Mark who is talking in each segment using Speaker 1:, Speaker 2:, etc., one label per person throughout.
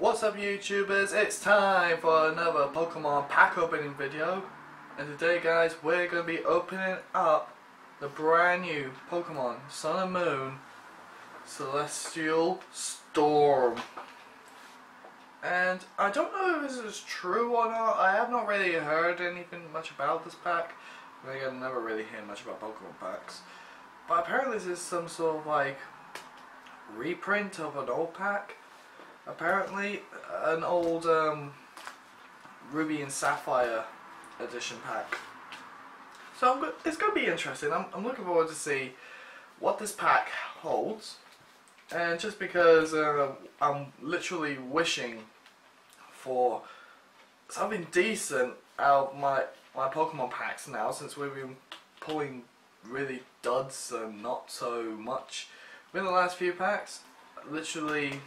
Speaker 1: What's up YouTubers, it's time for another Pokemon pack opening video. And today guys we're going to be opening up the brand new Pokemon Sun and Moon Celestial Storm. And I don't know if this is true or not, I have not really heard anything much about this pack. I have never really heard much about Pokemon packs. But apparently this is some sort of like reprint of an old pack apparently an old um, Ruby and Sapphire edition pack. So go it's going to be interesting. I'm, I'm, looking forward to see what this pack holds. And just because uh, I'm literally wishing for something decent out of my, my Pokemon packs now since we've been pulling really duds and not so much in the last few packs. Literally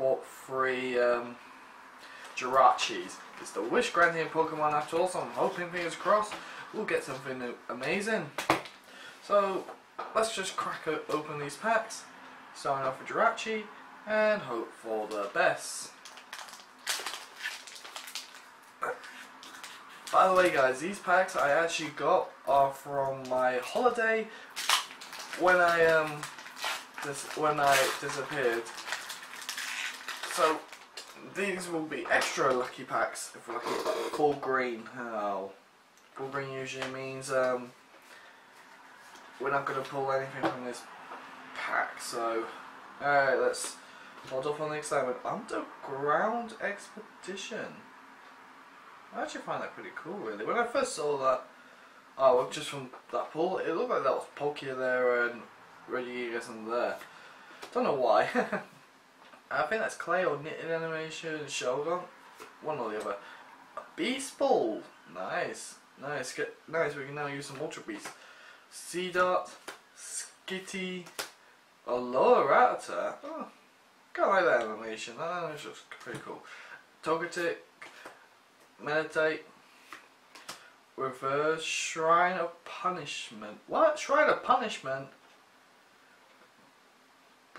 Speaker 1: bought three um, Jirachis. It's the wish granting Pokemon after all, so I'm hoping, fingers crossed, we'll get something amazing. So, let's just crack open these packs, starting off with Jirachi, and hope for the best. By the way guys, these packs I actually got are from my holiday when I um when I disappeared so these will be extra lucky packs if we're at full green. Oh, full green usually means um, we're not going to pull anything from this pack. So, alright, let's hold off on the excitement. Underground Expedition. I actually find that pretty cool, really. When I first saw that, oh, just from that pull, it looked like that was Palkia there and Regigigas under there. Don't know why. I think that's clay or knitting animation, Shogun, one or the other. A Beast Ball, nice, nice, Get, nice. We can now use some Ultra Beast. Seedot, Skitty, Alola Rattata. Oh, kind of like that animation. That animation's pretty cool. Togetic, Meditite, Reverse Shrine of Punishment. What? Shrine of Punishment?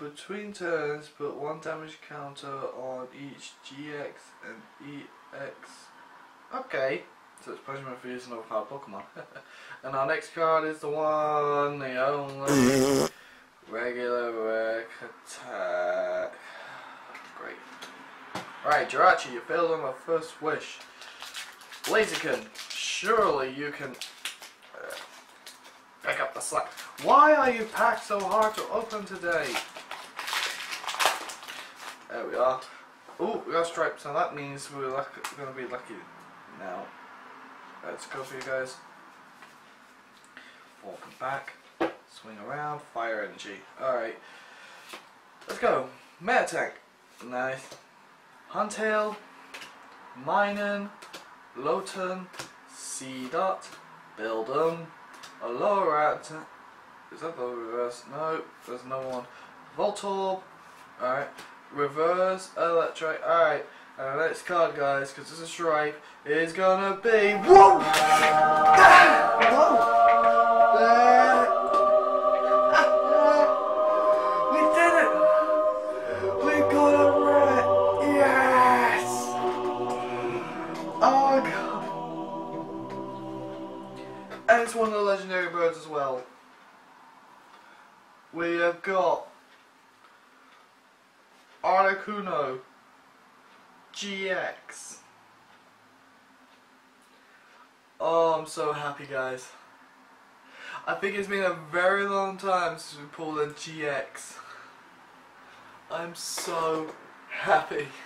Speaker 1: Between turns, put one damage counter on each GX and EX. Okay, so it's punishment for using overpowered Pokemon. and our next card is the one, the only regular Rec attack. Great. Right, Jirachi, you failed on my first wish. Blaziken, surely you can uh, pick up the slack. Why are you packed so hard to open today? There we are. Oh, we got stripes, so that means we're going to be lucky now. Let's go for you guys. Walk back, swing around, fire energy. Alright. Let's go. Tank. Nice. Huntail, Minun, Lotun, Seedot, Beldum, Alorat. Is that the reverse? No, there's no one. Voltorb. Alright reverse electric. Alright, and the next card, guys, because it's a stripe, is gonna be. Whoa! Whoa! We did it! We got a red! Yes! Oh god! And it's one of the legendary birds as well. We have got Articuno GX. Oh, I'm so happy, guys. I think it's been a very long time since we pulled a GX. I'm so happy.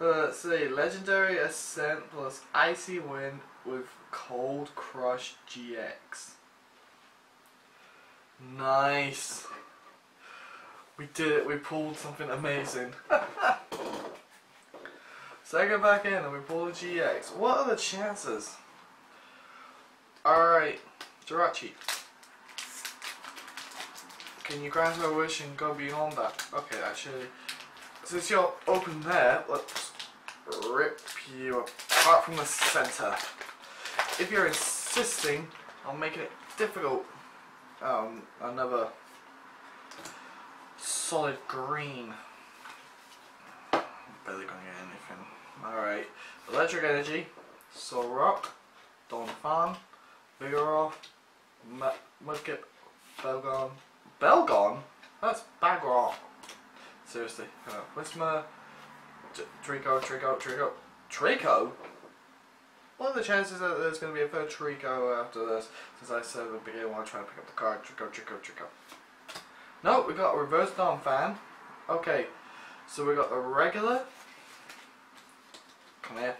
Speaker 1: Uh, let's see, Legendary Ascent plus Icy Wind with Cold Crush GX. Nice. We did it, we pulled something amazing. so I go back in and we pull the GX. What are the chances? Alright, Jirachi. Can you grant my wish and go beyond that? Okay, actually, since you're open there, let's rip you apart from the center. If you're insisting on making it difficult, um, another solid green. barely gonna get anything. Alright. Electric Energy, Solrock, Donphan, Vigoroth, Mudkip, Belgon. Belgon? That's Bagrock. Seriously. Uh, Whismur, Treecko, Treecko, Treecko. Treecko? What are the chances that there's going to be a third Treecko after this? Since I said at the beginning when I trying to pick up the card, Treecko, Treecko, Treecko. No, we got a reverse fan. Okay, so we got the regular. Come here.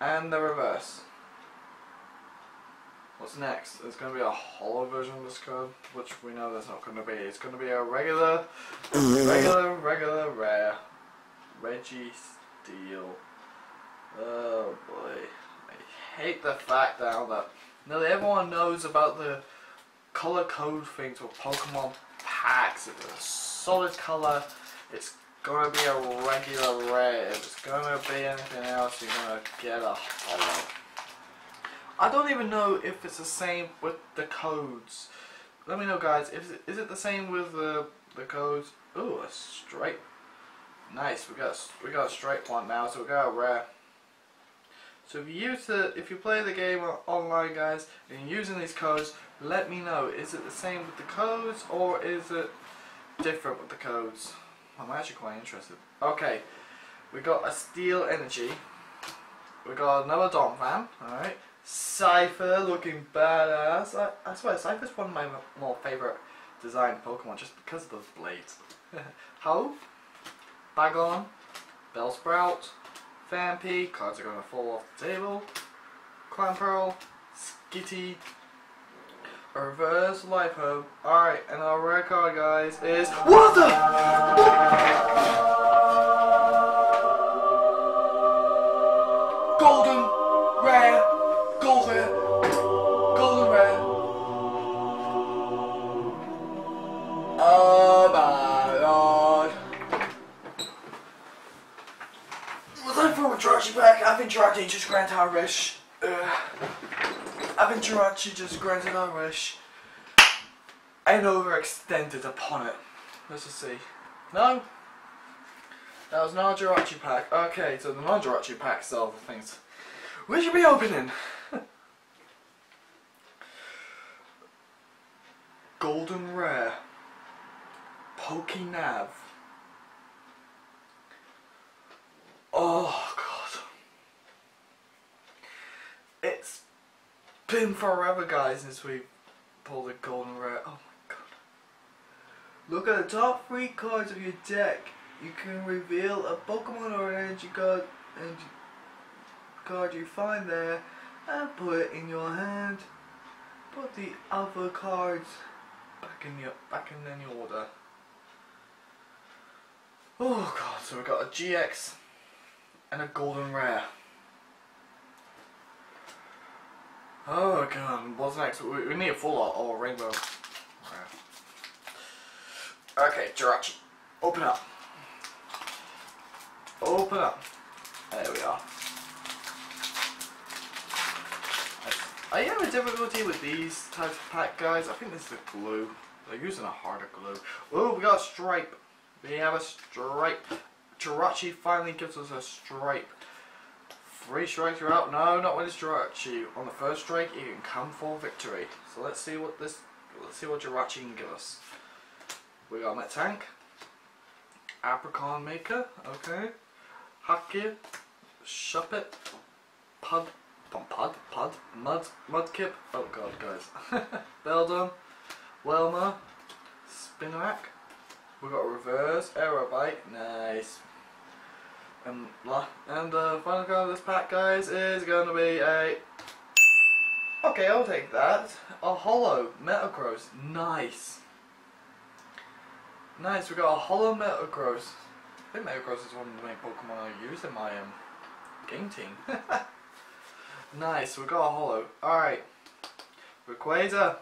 Speaker 1: And the reverse. What's next? There's going to be a hollow version of this card, which we know there's not going to be. It's going to be a regular, regular, regular, rare. Registeel. Oh boy. I hate the fact now that nearly everyone knows about the color code things with Pokemon packs. It's a solid color. It's gonna be a regular rare. If it's gonna be anything else, you're gonna get a hollow. I don't even know if it's the same with the codes. Let me know guys, is it, is it the same with the, the codes? Ooh, a stripe. Nice, we got we got a stripe one now, so we got a rare. So if you use the, if you play the game online guys, and you're using these codes, let me know. Is it the same with the codes, or is it different with the codes? I'm actually quite interested. Okay, we got a Steel Energy. We got another Donphan, alright. Scyther looking badass. I, I swear, Scyther's one of my more favourite designed Pokemon just because of those blades. Ho, Bagon, Bellsprout, Phanpy, cards are going to fall off the table, Clamperl, Skitty, reverse Life Herb. Alright, and our rare card, guys, is. What the? Golden Rare Golden Golden Rare Oh my god Was I from a Jirachi pack? I think Jirachi just granted our wish. Uh, Jirachi just granted our wish. And overextended upon it. Let's just see. No? That was not a Jirachi pack. Okay, so the non-Jirachi packs are the things we should be opening. Golden Rare. Pokénav. Oh god. It's been forever guys since we pulled a Golden Rare. Oh my god. Look at the top three cards of your deck you can reveal a Pokemon or an energy card, energy card you find there and put it in your hand. Put the other cards back in your back in any order. Oh god, so we got a GX and a golden rare. Oh god, what's next? We, we need a full art or rainbow. Okay, Jirachi, open up. Open up. There we are. I have a difficulty with these types of pack guys. I think this is the glue. They're using a harder glue. Oh, we got a stripe. We have a stripe. Jirachi finally gives us a stripe. Three strikes you're out. No, not when with Jirachi. On the first strike, you can come for victory. So let's see what this. Let's see what Jirachi can give us. We got my tank. Apricorn Maker. Okay. Hakir, Shuppet, Pud, Pud, Pud, Mud, Mudkip, oh god guys, Beldum, Wailmer, Spinarak, we got a reverse, Acro Bike, nice. And, blah. and the final card of this pack guys is going to be a, okay I'll take that, a Hollow Metagross, nice. Nice, we got a Hollow Metagross. I think Metagross is one of the main Pokemon I use in my um, game team. nice, we got a hollow. Alright. Rayquaza.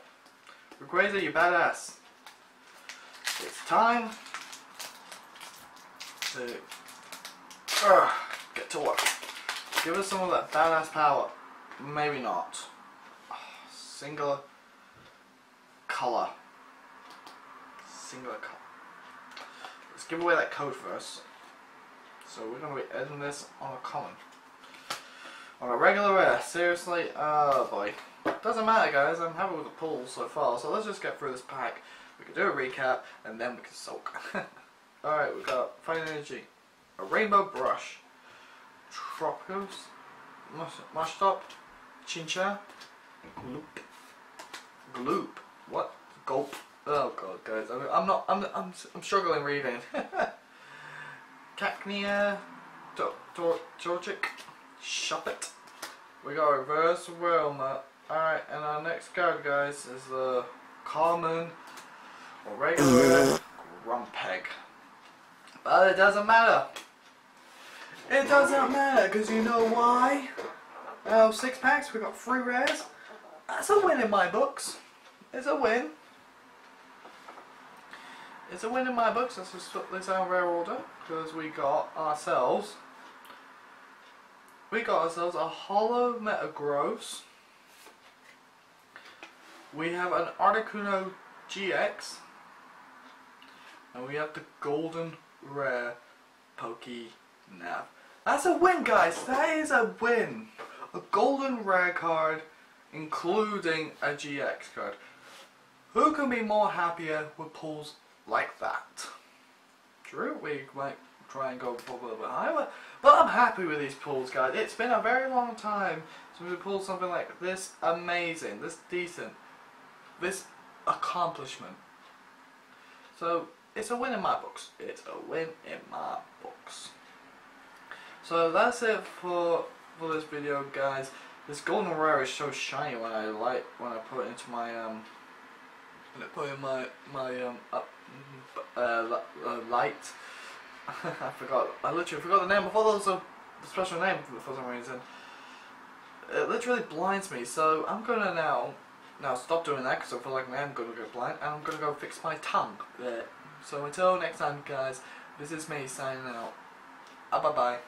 Speaker 1: Rayquaza, you badass. It's time to get to work. Give us some of that badass power. Maybe not. Singular color. Singular color Let's give away that code first. So we're going to be ending this on a common. On a regular rare, seriously, oh boy. Doesn't matter guys, I'm happy with the pulls so far, so let's just get through this pack. We can do a recap, and then we can soak. Alright, we've got Fine Energy, a Rainbow Brush, Tropicals, Marshtomp, Chincha, Gloop. Gloop. What? Gulp. Oh god, guys, I'm, I'm not. I'm, I'm. I'm struggling reading. Cacnea, Torchic, Shuppet. We got a reverse Wailmer. Alright, and our next card, guys, is the common or regular Grumpig. But it doesn't matter. It doesn't matter, because you know why? Oh, six packs, we got three rares. That's a win in my books. It's a win. It's a win in my books. Let's just put this out rare order because we got ourselves. We got ourselves a Holo Metagross. We have an Articuno GX. And we have the Golden Rare Poke Nav. That's a win, guys. That is a win. A Golden Rare card, including a GX card. Who can be more happier with pulls like that? True, we might try and go a little bit higher, but I'm happy with these pulls, guys. It's been a very long time since we pulled something like this amazing, this decent, this accomplishment. So, it's a win in my books. It's a win in my books. So that's it for for this video, guys. This golden rare is so shiny when I light when I put it into my um when I put in my my um up uh, uh, light. I forgot. I literally forgot the name. I thought there was a special name for some reason. It literally blinds me. So I'm gonna now now stop doing that because I feel like I am gonna go blind, and I'm gonna go fix my tongue. There. So until next time, guys. This is me signing out. Uh, bye bye.